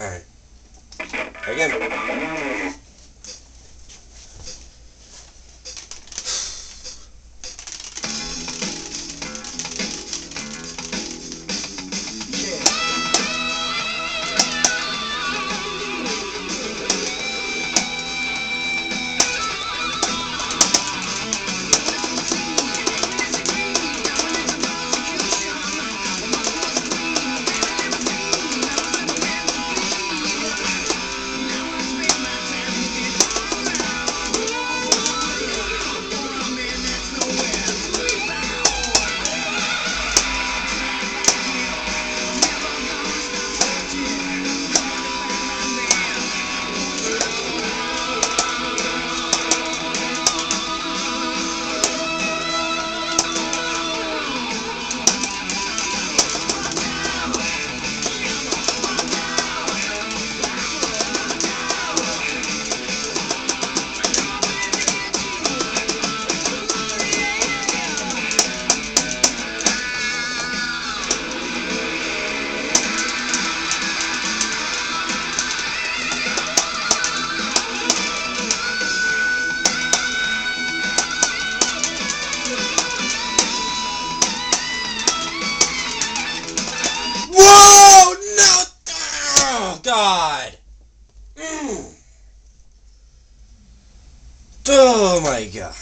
Alright. Again. God! Mm. Oh, my God.